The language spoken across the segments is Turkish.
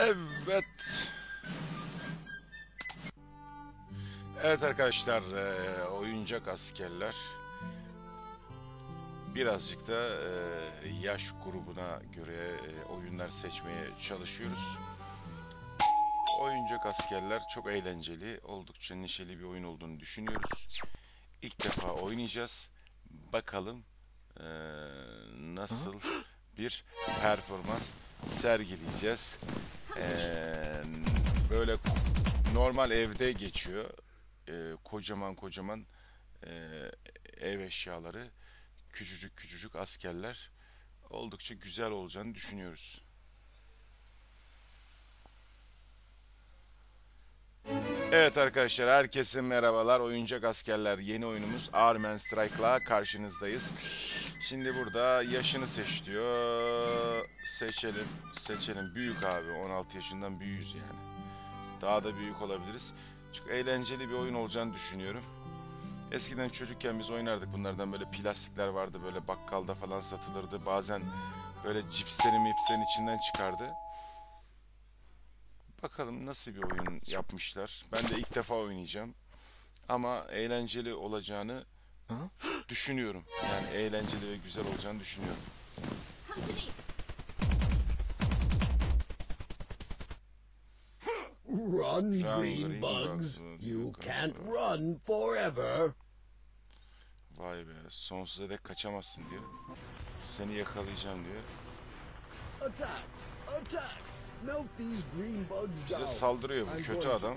Evet. Evet arkadaşlar, eee, oyuncak askerler. Birazcık da eee, yaş grubuna göre eee, oyunlar seçmeye çalışıyoruz. Oyuncak askerler çok eğlenceli, oldukça neşeli bir oyun olduğunu düşünüyoruz. İlk defa oynayacağız. Bakalım nasıl bir performans sergileyeceğiz. Eee, böyle normal evde geçiyor. Eee, kocaman kocaman eee, ev eşyaları, küçücük küçücük askerler oldukça güzel olacağını düşünüyoruz. Evet arkadaşlar herkese merhabalar. Oyuncak askerler yeni oyunumuz Armen Strike'la karşınızdayız. Şimdi burada yaşını seç diyor. Seçelim. Seçelim. Büyük abi. 16 yaşından büyüğüz yani. Daha da büyük olabiliriz. Çok eğlenceli bir oyun olacağını düşünüyorum. Eskiden çocukken biz oynardık bunlardan böyle plastikler vardı böyle bakkalda falan satılırdı. Bazen böyle cipslerin mipslerin içinden çıkardı. Bakalım nasıl bir oyun yapmışlar. Ben de ilk defa oynayacağım. Ama eğlenceli olacağını düşünüyorum. Yani eğlenceli ve güzel olacağını düşünüyorum. Run, Run, green green bugs. bugs. You can't run forever. Vay be sonsuza dek kaçamazsın diyor. Seni yakalayacağım diyor. Attack! Attack! Melt these green bugs Bize down. saldırıyor bu kötü adam.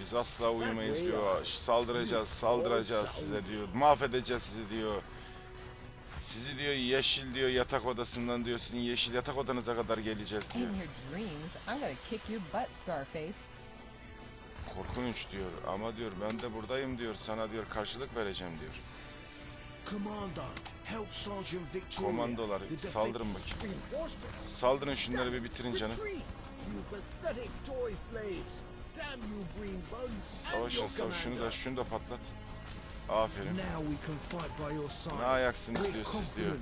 Biz asla uyumayız diyor. Saldıracağız, saldıracağız size diyor. Mahvedeceğiz sizi diyor. Sizi diyor yeşil diyor yatak odasından diyor sizin yeşil yatak odanıza kadar geleceğiz diyor. your dreams, I'm gonna kick your butt, Scarface. Korkunç diyor ama diyor ben de buradayım diyor sana diyor karşılık vereceğim diyor. Victoria. Komandolar, saldırın bakayım. Saldırın şunları bir bitirin canım. Savaşın savaş şunu da şunu da patlat. Aferin. Ne ayaksınız diyor siz diyor.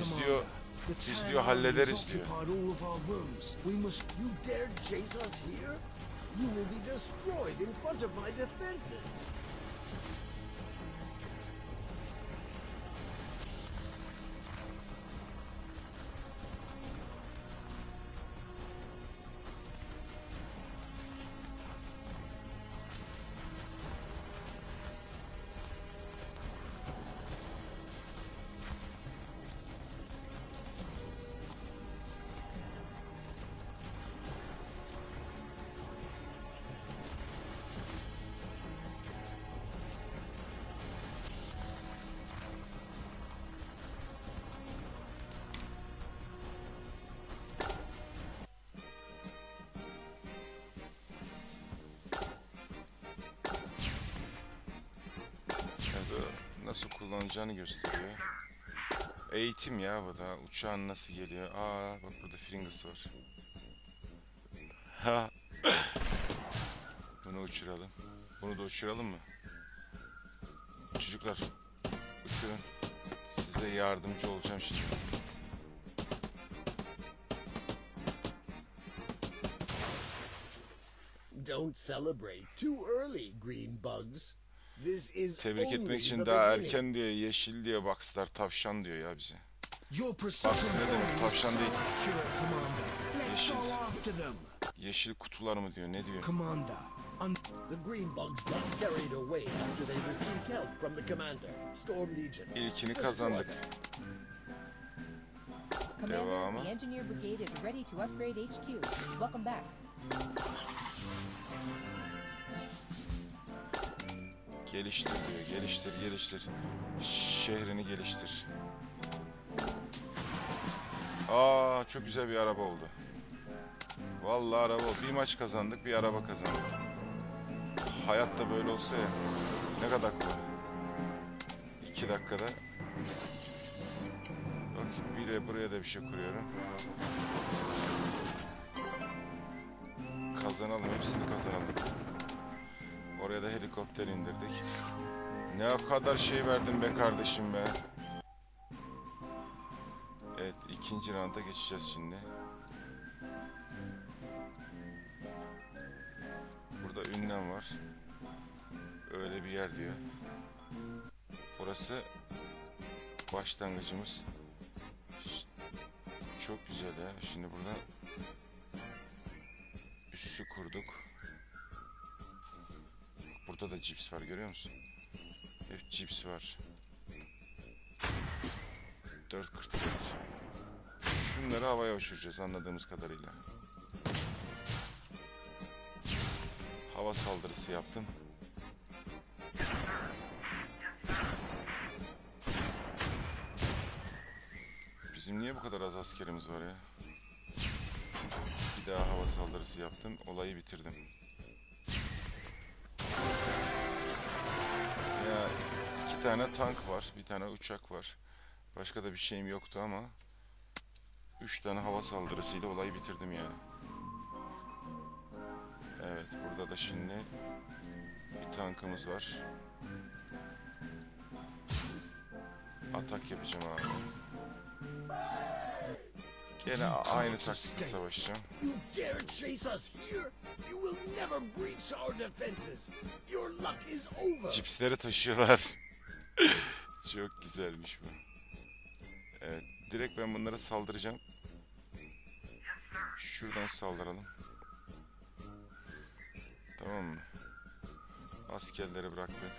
Biz diyor- biz diyor hallederiz diyor. Kullanacağını gösteriyor. Eğitim ya bu da. Uçağın nasıl geliyor. Aa bak burada Fringles var. Ha. Bunu uçuralım. Bunu da uçuralım mı? Çocuklar uçurun. Size yardımcı olacağım şimdi. Don't celebrate too early, green bugs. This is Tebrik etmek için the daha erken diyor. Yeşil diyor Boxlar tavşan diyor ya bize. Box ne demek? Tavşan değil. Yeşil. go after them. Yeşil kutular mı diyor? Ne diyor? Commander, un- the Geliştir diyor. Geliştir, geliştir. Şehrini geliştir. Aa çok güzel bir araba oldu. Vallahi araba oldu. Bir maç kazandık, bir araba kazandık. Hayat da böyle olsa ya. Ne kadar kolay. İki dakikada. Bak bire buraya da bir şey kuruyorum. Kazanalım, hepsini kazanalım. Oraya da helikopter indirdik. Ne kadar şey verdin be kardeşim be. Evet ikinci randa geçeceğiz şimdi. Burada ünlem var. Öyle bir yer diyor. Burası başlangıcımız. Çok güzel ya. Şimdi burada üssü kurduk. Burada da cips var görüyor musun? Hep cips var. 4.44. Şunları havaya uçuracağız anladığımız kadarıyla. Hava saldırısı yaptım. Bizim niye bu kadar az askerimiz var ya? Bir daha hava saldırısı yaptım. Olayı bitirdim. Tane tank var. Bir tane uçak var. Başka da bir şeyim yoktu ama üç tane hava saldırısıyla olayı bitirdim yani. Evet burada da şimdi bir tankımız var. Atak yapacağım abi. Gene aynı taktikle savaşacağım. Cipsleri taşıyorlar. Çok güzelmiş bu. Evet, direkt ben bunlara saldıracağım. Şuradan saldıralım. Tamam mı? Askerleri bıraktık.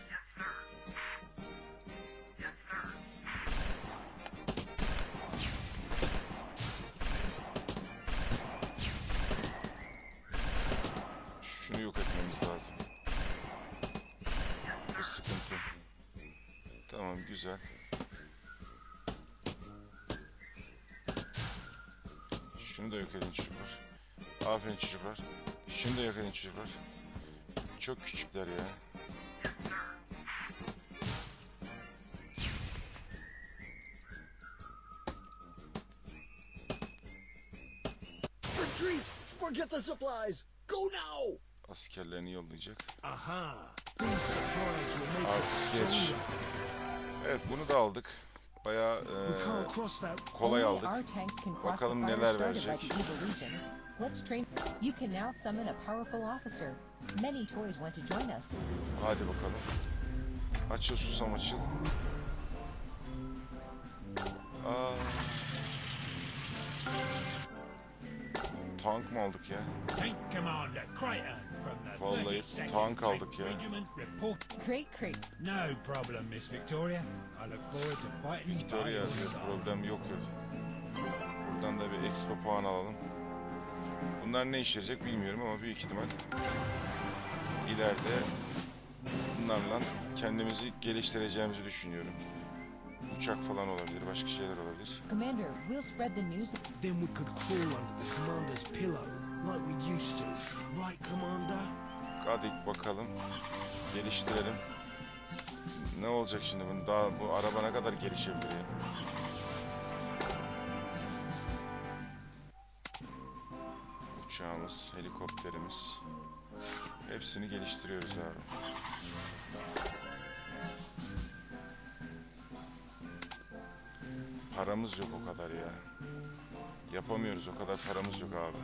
Şunu yok etmemiz lazım. Bu sıkıntı. Tamam güzel. Şunu da yok edin çocuklar. Aferin çocuklar. Şunu da yok edin çocuklar. Çok küçükler ya. Retreat! Forget the supplies! Go now! Askerlerini yollayacak. Aha! Artık geç. Evet bunu da aldık. Bayağı that. kolay aldık. Bakalım neler verecek. Hadi bakalım. Açıl susam açıl. Aa. Tank mı aldık ya? Tank Commander Crichton Vallahi 32nd tank Tank aldık ya. Great Creek. No problem, Miss Victoria. I look forward to fighting by Victoria your diyor side. problem yok yok. Buradan da bir expo puan alalım. Bunlar ne işe yarayacak bilmiyorum ama büyük ihtimal ileride bunlarla kendimizi geliştireceğimizi düşünüyorum. Uçak falan olabilir, başka şeyler olabilir. Commander, we'll spread the news Then we could crawl under the commander's pillow like? Hadi bakalım. Geliştirelim. Ne olacak şimdi bunun? Daha bu araba ne kadar gelişebilir ya? Uçağımız, helikopterimiz. Hepsini geliştiriyoruz abi. Paramız yok o kadar ya. Yapamıyoruz o kadar paramız yok abi.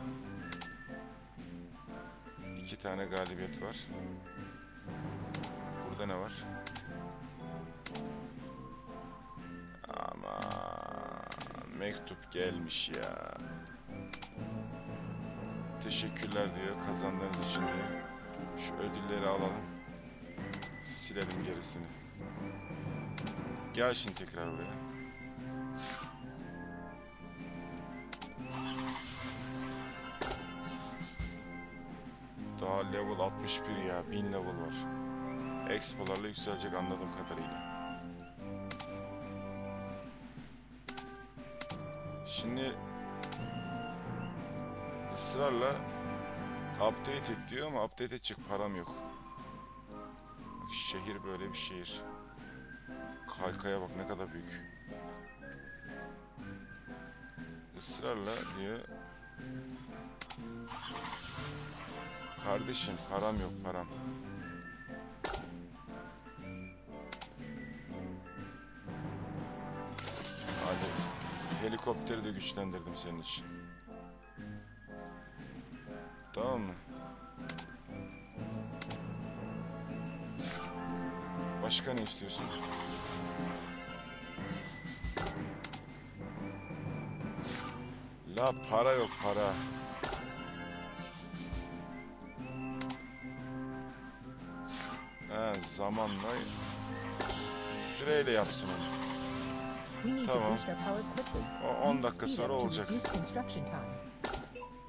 İki tane galibiyet var. Burada ne var? Ama mektup gelmiş ya. Teşekkürler diyor kazandığınız için diyor. Şu ödülleri alalım. Silelim gerisini. Gel şimdi tekrar buraya. 61 ya. 1000 level var. Expo'larla yükselecek anladığım kadarıyla. Şimdi ısrarla update et diyor ama update edecek param yok. Bak şehir böyle bir şehir. Kaykaya bak ne kadar büyük. Israrla diyor Kardeşim param yok param. Hadi helikopteri de güçlendirdim senin için. Tamam mı? Başka ne istiyorsun? La para yok para. Zamanla süreyle yapsın onu. Tamam. O 10 Use dakika sonra olacak.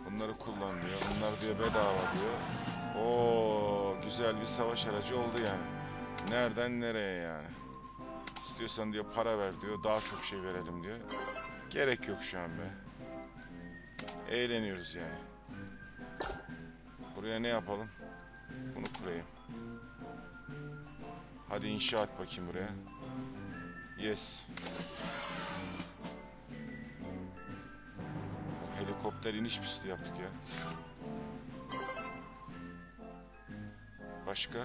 Bunları kullan diyor. Bunlar diyor bedava diyor. Oo güzel bir savaş aracı oldu yani. Nereden nereye yani. İstiyorsan diyor para ver diyor. Daha çok şey verelim diyor. Gerek yok şu an be. Eğleniyoruz yani. Buraya ne yapalım? Bunu kurayım. Hadi inşa et bakayım buraya. Yes. Helikopter iniş pisti yaptık ya. Başka?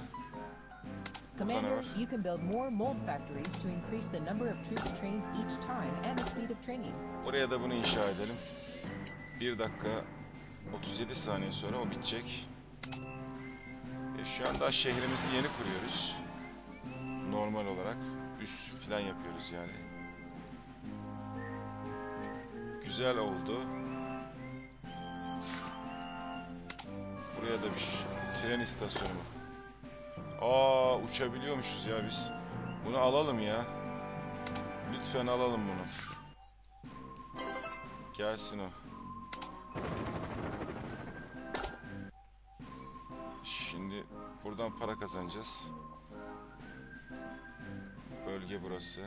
Commander, you can build more mold factories to increase the number of troops trained each time and the speed of training. Buraya da bunu inşa edelim. 1 dakika 37 saniye sonra o bitecek. E, şu an daha şehrimizi yeni kuruyoruz. Normal olarak. Üst falan yapıyoruz yani. Güzel oldu. Buraya da bir tren istasyonu. Aa uçabiliyormuşuz ya biz. Bunu alalım ya. Lütfen alalım bunu. Gelsin o. Şimdi buradan para kazanacağız. Bölge burası.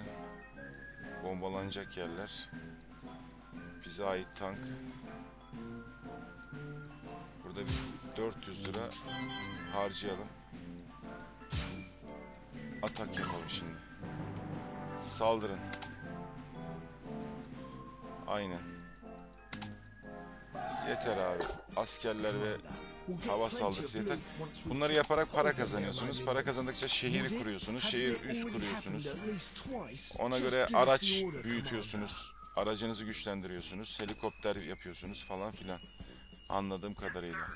Bombalanacak yerler. Bize ait tank. Burada bir 400 lira harcayalım. Atak yapalım şimdi. Saldırın. Aynen. Yeter abi. Askerler ve hava saldırısı yeter. Bunları yaparak para kazanıyorsunuz. Para kazandıkça it? kuruyorsunuz. Şehir üst kuruyorsunuz. Ona göre araç büyütüyorsunuz. Aracınızı güçlendiriyorsunuz. Helikopter yapıyorsunuz falan filan. Anladığım kadarıyla.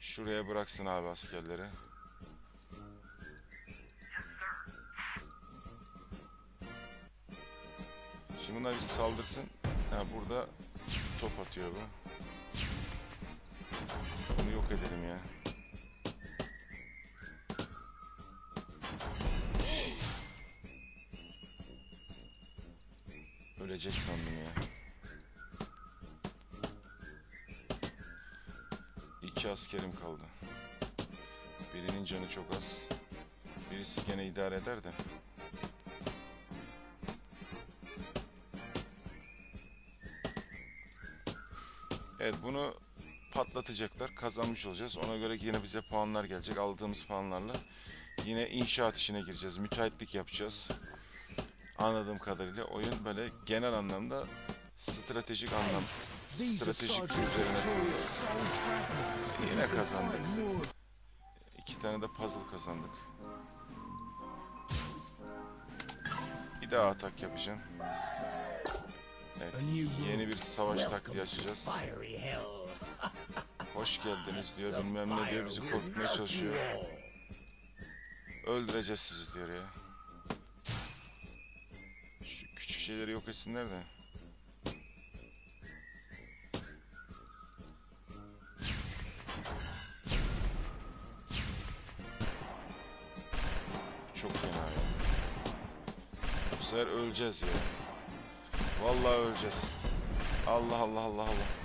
Şuraya bıraksın abi askerleri. Şimdi bunlar bir saldırsın. Ha, burada top atıyor bu. Bunu yok edelim ya. Ölecek sandım ya. İki askerim kaldı. Birinin canı çok az. Birisi gene idare eder de. Evet bunu patlatacaklar. Kazanmış olacağız. Ona göre yine bize puanlar gelecek. Aldığımız puanlarla yine inşaat işine gireceğiz. Müteahhitlik yapacağız. Anladığım kadarıyla oyun böyle genel anlamda stratejik anlam, stratejik üzerine. Yine kazandık. İki tane de puzzle kazandık. Bir daha atak yapacağım. Evet, yeni bir savaş taktiği açacağız. Hoş geldiniz diyor, bilmem ne diyor, bizi korkutmaya çalışıyor. Öldüreceğiz sizi diyor ya. Şu küçük şeyleri yok etsinler de. Çok fena ya. Bu sefer öleceğiz ya. Vallahi öleceğiz. Allah Allah Allah Allah.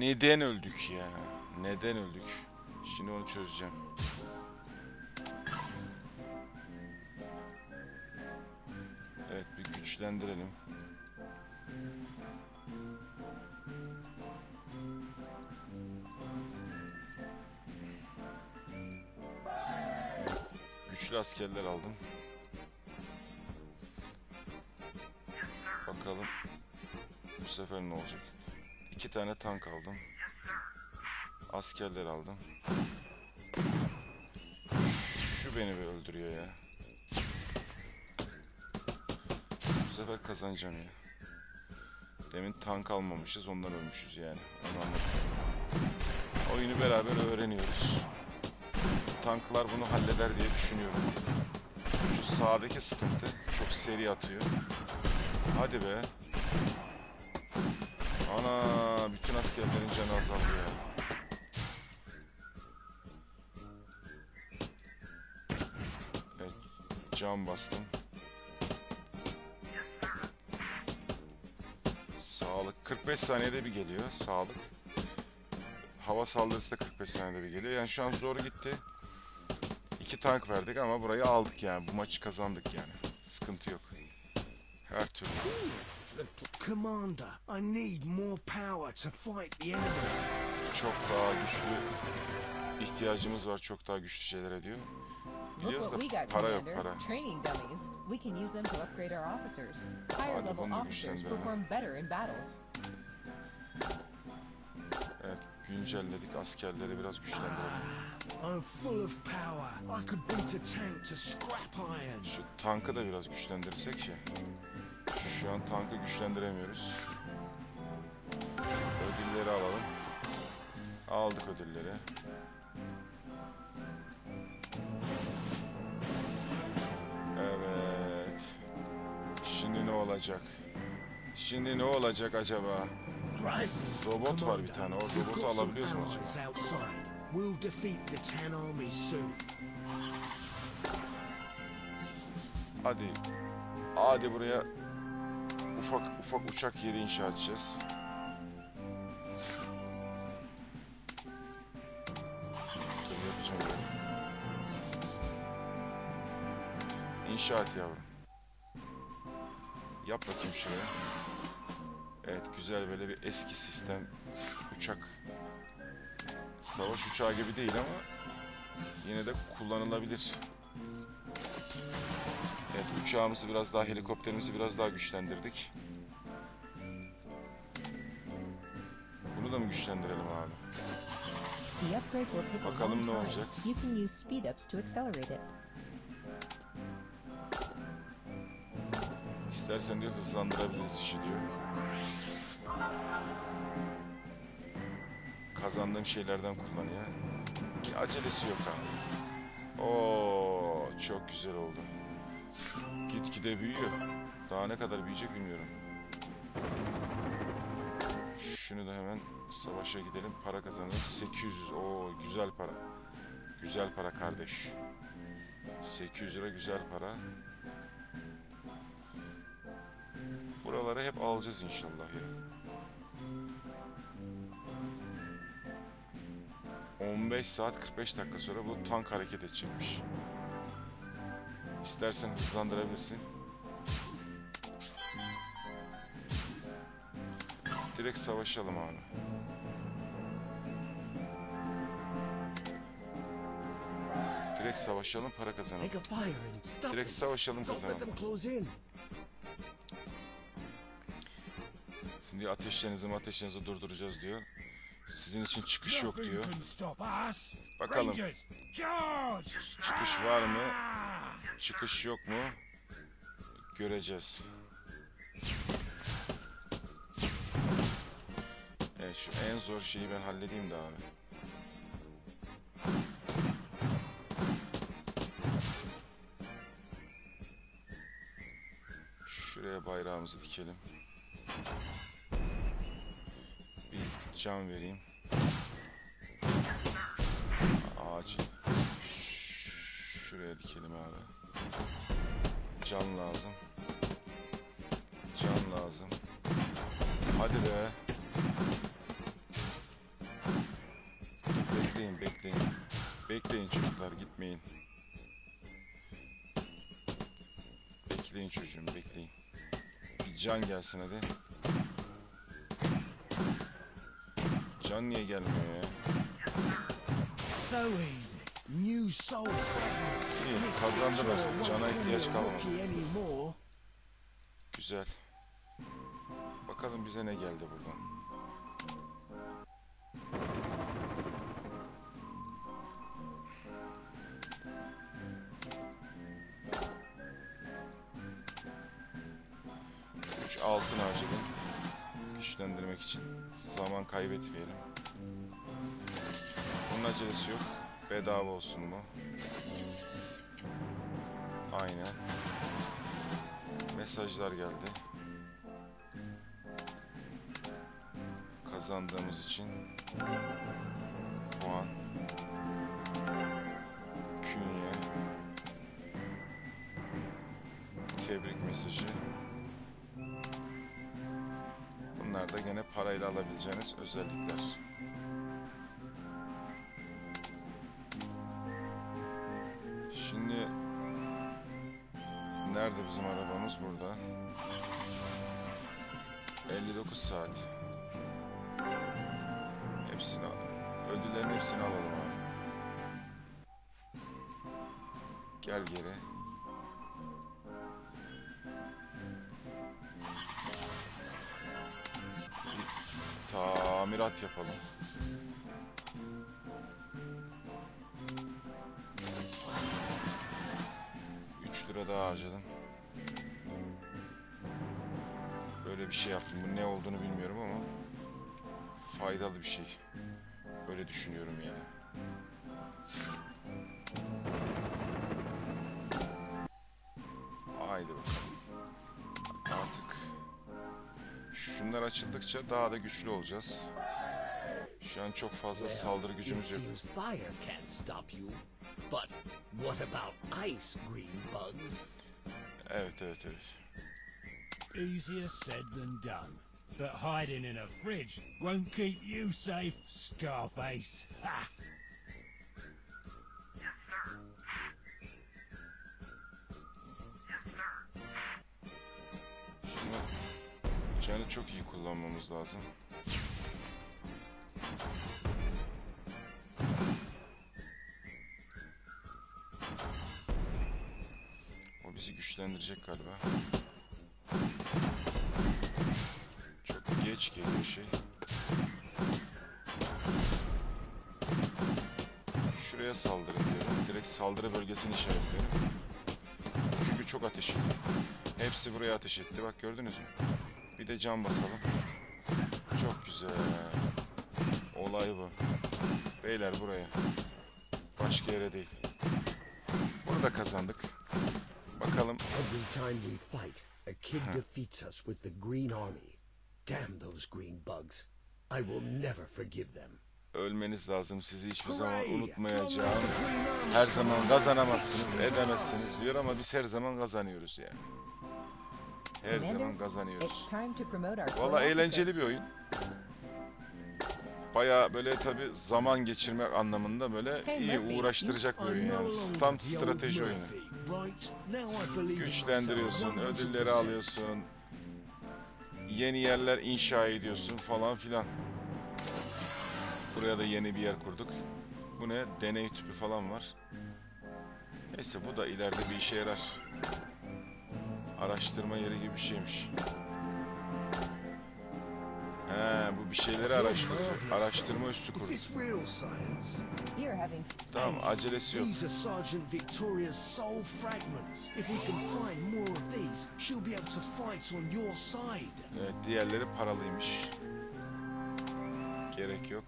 Neden öldük ya? Neden öldük? Şimdi onu çözeceğim. Evet bir güçlendirelim. Güçlü askerler aldım. Bakalım bu sefer ne olacak. İki tane tank aldım. Askerler aldım. Şu beni bir öldürüyor ya. sefer kazanacağım ya. Demin tank almamışız ondan ölmüşüz yani. Onu. Oyunu beraber öğreniyoruz. Tanklar bunu halleder diye düşünüyorum. Şu sağdaki sıkıntı çok seri atıyor. Hadi be. Ana bütün askerlerin canı azaldı ya. Evet, cam bastım. Sağlık 45 saniyede bir geliyor. Sağlık. Hava saldırısı da 45 saniyede bir geliyor. Yani şu an zor gitti. İki tank verdik ama burayı aldık yani. Bu maçı kazandık yani. Sıkıntı yok. Her türlü. Commander, I need more power to fight the enemy. Çok daha güçlü ihtiyacımız var. Çok daha güçlü şeyler ediyor. Look Biliyoruz what we da got, para yok Commander. para. Training dummies. We can use them to upgrade our officers. Higher level officers perform better in battles. Evet güncelledik. Askerleri biraz güçlendirelim. I'm full of power. I could beat a tank to scrap iron. Şu tankı da biraz güçlendirirsek ya. Şu an tankı güçlendiremiyoruz. Ödülleri alalım. Aldık ödülleri. Evet. Şimdi ne olacak? Şimdi ne olacak acaba? Robot var bir tane. O robotu alabiliyoruz mu acaba? allies outside. We'll defeat the Tan army soon. Hadi. Hadi buraya ufak ufak uçak yeri inşa edeceğiz. İnşa et yavrum. Yap bakayım şuraya. Evet güzel böyle bir eski sistem uçak. Savaş uçağı gibi değil ama yine de kullanılabilir. Evet uçağımızı biraz daha helikopterimizi biraz daha güçlendirdik. Bunu da mı güçlendirelim abi? Bakalım ne olacak. İstersen diyor hızlandırabiliriz işi diyor. Kazandığım şeylerden kullan ya. Ki acelesi yok abi. Oo çok güzel oldu. Gitgide büyüyor. Daha ne kadar büyüyecek bilmiyorum. Şunu da hemen savaşa gidelim. Para kazanalım. 800. Oo güzel para. Güzel para kardeş. 800 lira güzel para. Buraları hep alacağız inşallah ya. 15 saat 45 dakika sonra bu tank hareket edecekmiş. İstersen hızlandırabilirsin. Direkt savaşalım abi. Direkt savaşalım para kazanalım. Direkt savaşalım kazanalım. Şimdi ateşlerinizi ateşlerinizi durduracağız diyor. Sizin için çıkış yok diyor. Bakalım. Çıkış var mı? Çıkış yok mu? Göreceğiz. Evet şu en zor şeyi ben halledeyim de abi. Şuraya bayrağımızı dikelim. Bir cam vereyim. Ş- Şuraya dikelim abi. Can lazım. Can lazım. Hadi be. Bekleyin, bekleyin. Bekleyin çocuklar, gitmeyin. Bekleyin çocuğum, bekleyin. Bir can gelsin hadi. Can niye gelmiyor ya? So easy. İyi kazandı ben. Cana ihtiyaç kalmadı. Güzel. Bakalım bize ne geldi buradan. Üç altın harcadım. Güçlendirmek için. Zaman kaybetmeyelim. Bunun acelesi yok. Bedava olsun bu. Aynen. Mesajlar geldi. Kazandığımız için puan. Künye. Tebrik mesajı. Bunlar da gene parayla alabileceğiniz özellikler. Bizim arabamız burada? 59 saat. Hepsini al. Ödüllerin hepsini alalım abi. Gel geri. Bir tamirat yapalım. Şey yaptım. Bu ne olduğunu bilmiyorum ama faydalı bir şey. Öyle düşünüyorum yani. Haydi bakalım. Artık şunlar açıldıkça daha da güçlü olacağız. Şu an çok fazla saldırı gücümüz yok. seems fire can't stop you. But what about ice green bugs? Evet evet evet. Easier said than done. But hiding in a fridge won't keep you safe, Scarface. Ha! Canı çok iyi kullanmamız lazım. O bizi güçlendirecek galiba. Geç geliyor şey. Şuraya saldırın diyorum. Direkt saldırı bölgesini işaretliyorum. Çünkü çok ateş ediyor. Hepsi buraya ateş etti. Bak gördünüz mü? Bir de cam basalım. Çok güzel. Olay bu. Beyler buraya. Başka yere değil. Burada kazandık. Bakalım Every time we fight, a kid defeats us with the Green Army. Damn those green bugs. I will never forgive them. ölmeniz lazım. Sizi hiçbir zaman unutmayacağım. Her zaman kazanamazsınız, edemezsiniz diyor ama biz her zaman kazanıyoruz yani. Her zaman kazanıyoruz. Valla eğlenceli bir oyun. Baya böyle tabi zaman geçirmek anlamında böyle iyi uğraştıracak bir oyun yani. Tam strateji oyunu. Güçlendiriyorsun, ödülleri 100%. alıyorsun. Yeni yerler inşa ediyorsun falan filan. Buraya da yeni bir yer kurduk. Bu ne? Deney tüpü falan var. Neyse bu da ileride bir işe yarar. Araştırma yeri gibi bir şeymiş. Bir şeyleri araştıracak. Araştırma üssü having Tamam Ace, acelesi yok. These are Sergeant Victoria's soul fragments. If we can find more of these, she'll be able to fight on your side. Evet diğerleri paralıymış. Gerek yok.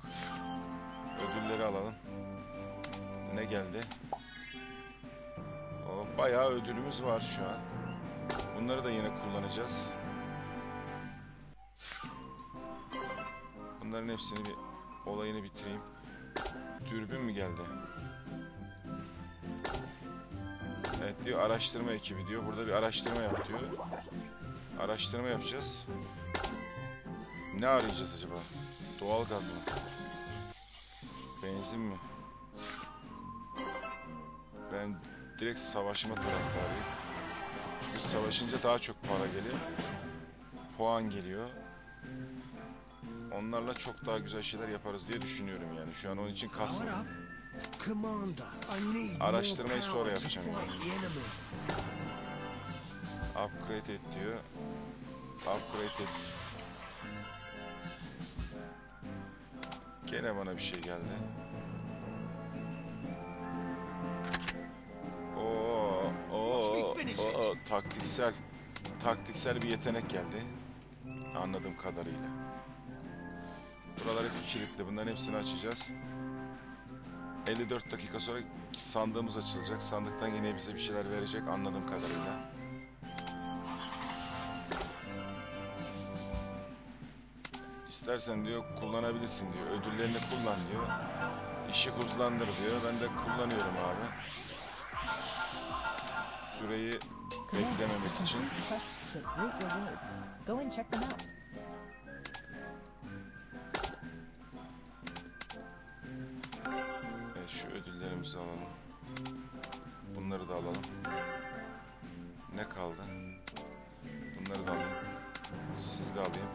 Ödülleri alalım. Ne geldi? O bayağı ödülümüz var şu an. Bunları da yine kullanacağız. Bunların hepsini bir olayını bitireyim. Dürbün mü geldi? Evet diyor araştırma ekibi diyor. Burada bir araştırma yap diyor. Araştırma yapacağız. Ne arayacağız acaba? Doğal gaz mı? Benzin mi? Ben direkt savaşma taraftarıyım. Çünkü savaşınca daha çok para geliyor. Puan geliyor. Onlarla çok daha güzel şeyler yaparız diye düşünüyorum yani. Şu an onun için more Araştırmayı sonra yapacağım enemy. Upgrade et diyor. Upgrade et. Gene bana bir şey geldi. Oo, oo, oo, taktiksel taktiksel bir yetenek geldi. Anladığım kadarıyla. Buralar hep kilitli. Bunların hepsini açacağız. 54 dakika sonra sandığımız açılacak. Sandıktan yine bize bir şeyler verecek anladığım kadarıyla. İstersen diyor kullanabilirsin diyor. Ödüllerini kullan diyor. İşi hızlandır diyor. Ben de kullanıyorum abi. Süreyi beklememek için. Ödüllerimizi alalım. Bunları da alalım. Ne kaldı? Bunları da alayım. Sizi de alayım.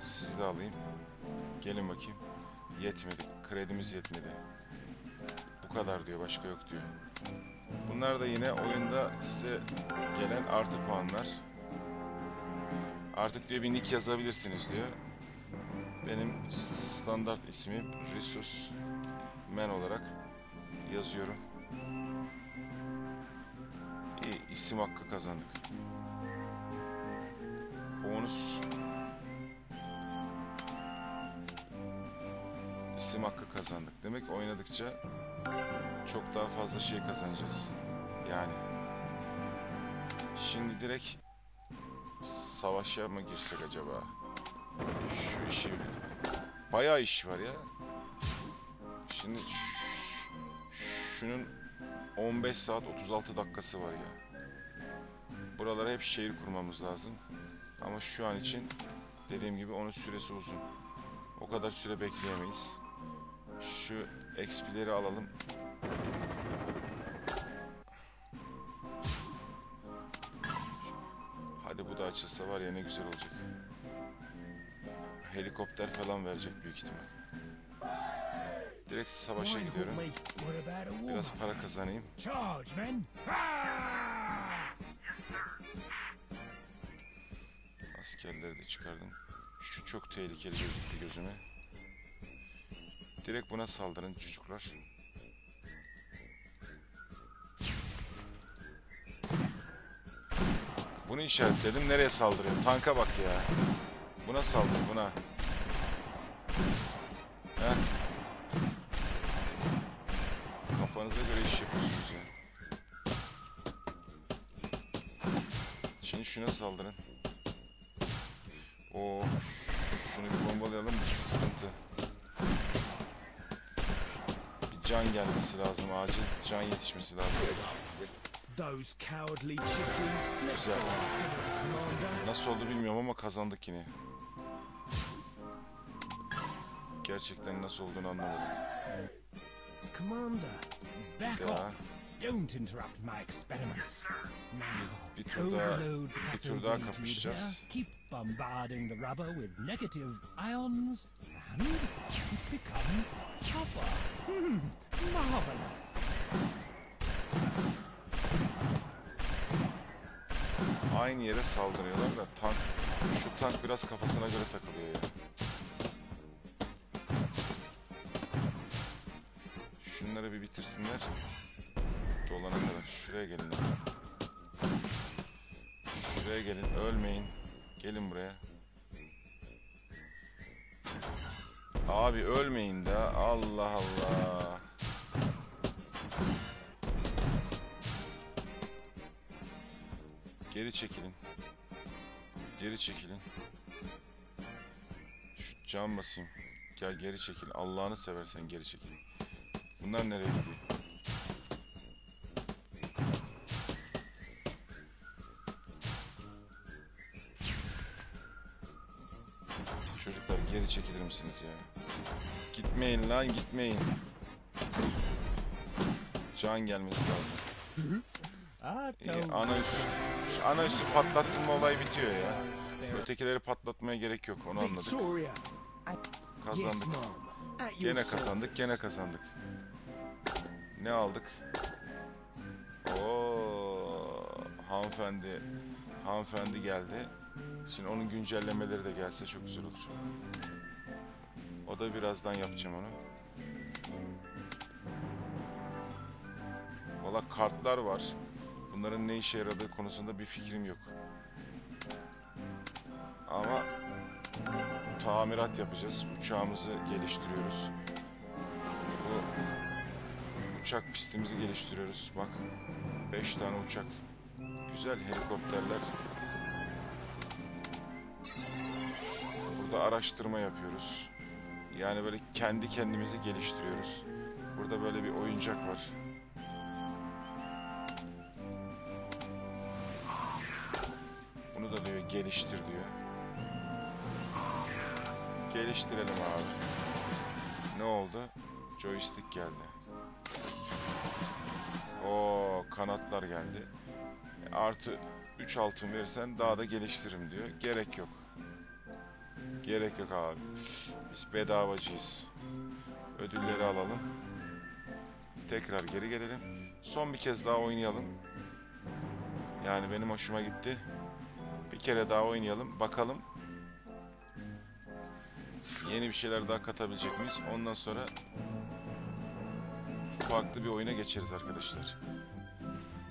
Sizi de alayım. Gelin bakayım. Yetmedi. Kredimiz yetmedi. Bu kadar diyor. Başka yok diyor. Bunlar da yine oyunda size gelen artı puanlar. Artık diyor bir nick yazabilirsiniz diyor. Benim standart ismim Risus Men olarak yazıyorum. İyi, isim hakkı kazandık. Bonus isim hakkı kazandık. Demek oynadıkça çok daha fazla şey kazanacağız. Yani şimdi direkt savaşa mı girsek acaba? Şu işi bayağı iş var ya. Şimdi ş- şunun 15 saat 36 dakikası var ya. Buralara hep şehir kurmamız lazım. Ama şu an için dediğim gibi onun süresi uzun. O kadar süre bekleyemeyiz. Şu XP'leri alalım. Hadi bu da açılsa var ya ne güzel olacak. Helikopter falan verecek büyük ihtimal. Direkt savaşa gidiyorum. Biraz para kazanayım. Askerleri de çıkardım. Şu çok tehlikeli gözüktü gözüme. Direkt buna saldırın çocuklar. Bunu işaretledim. Nereye saldırıyor? Tanka bak ya. Buna saldır buna. Şuna saldırın. Oo, şunu bir bombalayalım. Bu sıkıntı. Bir can gelmesi lazım acil. Can yetişmesi lazım. Güzel. Nasıl oldu bilmiyorum ama kazandık yine. Gerçekten nasıl olduğunu anlamadım. Commander, Back off! Don't interrupt my experiments. Now, Bir tur daha- bir tur daha kapışacağız. Keep bombarding the rubber with negative ions, and it becomes tougher. Hmm, marvelous. Aynı yere saldırıyorlar da tank şu tank biraz kafasına göre takılıyor ya. Şunları bir bitirsinler. Dolana kadar. Şuraya gelin. Şuraya gelin. Ölmeyin. Gelin buraya. Abi ölmeyin de. Allah Allah. Geri çekilin. Geri çekilin. Şu cam basayım. Gel geri çekil. Allah'ını seversen geri çekil. Bunlar nereye gidiyor? Geri çekilir misiniz ya? Gitmeyin lan gitmeyin. Can gelmesi lazım. Told ana üs, şu ana üssü patlattın mı olay bitiyor ya. Ötekileri patlatmaya gerek yok onu anladık. Kazandık. Gene kazandık, gene kazandık. Ne aldık? Oo, hanımefendi, hanımefendi geldi. Şimdi onun güncellemeleri de gelse çok güzel olur. O da birazdan yapacağım onu. Valla kartlar var. Bunların ne işe yaradığı konusunda bir fikrim yok. Ama tamirat yapacağız. Uçağımızı geliştiriyoruz. Bu uçak pistimizi geliştiriyoruz. Bak 5 tane uçak. Güzel helikopterler. Burada araştırma yapıyoruz. Yani böyle kendi kendimizi geliştiriyoruz. Burada böyle bir oyuncak var. Bunu da diyor geliştir diyor. Geliştirelim abi. Ne oldu? Joystick geldi. O kanatlar geldi. Artı 3 altın verirsen daha da geliştiririm diyor. Gerek yok. Gerek yok abi. Biz bedavacıyız. Ödülleri alalım. Tekrar geri gelelim. Son bir kez daha oynayalım. Yani benim hoşuma gitti. Bir kere daha oynayalım. Bakalım. Yeni bir şeyler daha katabilecek miyiz? Ondan sonra farklı bir oyuna geçeriz arkadaşlar.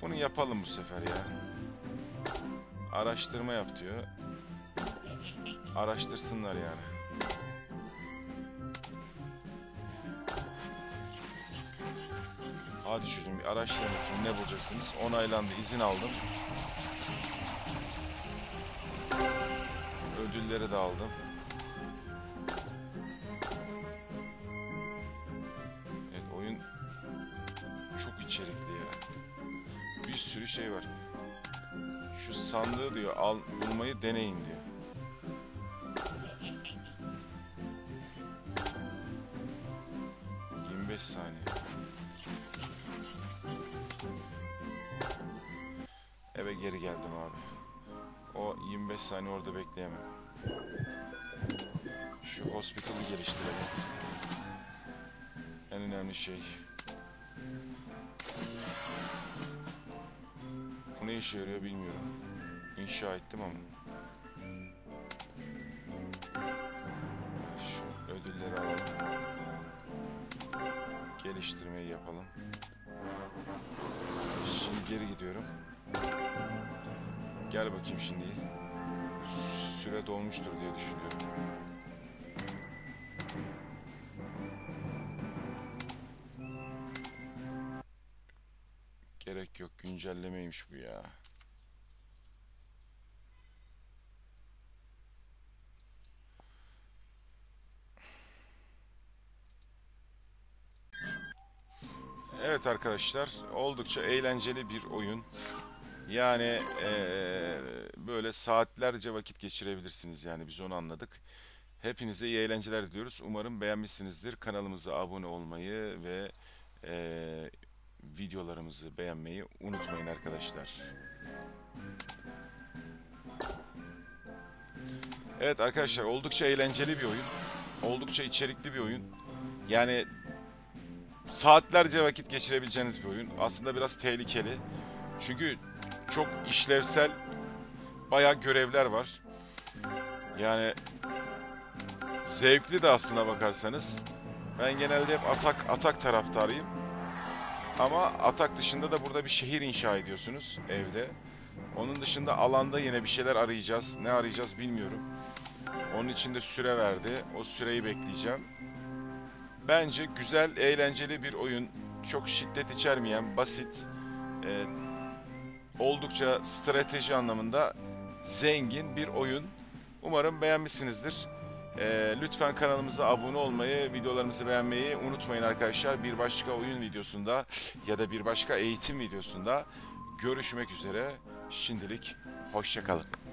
Bunu yapalım bu sefer ya. Araştırma yap diyor. Araştırsınlar yani. Hadi çocuğum bir araştırın bakayım ne bulacaksınız. Onaylandı, izin aldım. Ödülleri de aldım. Evet oyun çok içerikli ya. Bir sürü şey var. Şu sandığı diyor al bulmayı deneyin diyor. 25 saniye orada bekleyemem. Şu hospital'ı geliştirelim. En önemli şey. Bu ne işe yarıyor bilmiyorum. İnşa ettim ama. Şu ödülleri alalım. Geliştirmeyi yapalım. Şimdi geri gidiyorum. Gel bakayım şimdi. Süre dolmuştur diye düşünüyorum. Gerek yok güncellemeymiş bu ya. Evet arkadaşlar oldukça eğlenceli bir oyun. Yani eee, böyle saatlerce vakit geçirebilirsiniz yani biz onu anladık. Hepinize iyi eğlenceler diliyoruz. Umarım beğenmişsinizdir. Kanalımıza abone olmayı ve eee, videolarımızı beğenmeyi unutmayın arkadaşlar. Evet arkadaşlar oldukça eğlenceli bir oyun. Oldukça içerikli bir oyun. Yani saatlerce vakit geçirebileceğiniz bir oyun. Aslında biraz tehlikeli. Çünkü çok işlevsel bayağı görevler var. Yani zevkli de aslına bakarsanız. Ben genelde hep atak atak taraftarıyım. Ama atak dışında da burada bir şehir inşa ediyorsunuz evde. Onun dışında alanda yine bir şeyler arayacağız. Ne arayacağız bilmiyorum. Onun için de süre verdi. O süreyi bekleyeceğim. Bence güzel, eğlenceli bir oyun. Çok şiddet içermeyen, basit, e, oldukça strateji anlamında zengin bir oyun. Umarım beğenmişsinizdir. E, lütfen kanalımıza abone olmayı, videolarımızı beğenmeyi unutmayın arkadaşlar. Bir başka oyun videosunda ya da bir başka eğitim videosunda görüşmek üzere. Şimdilik hoşçakalın.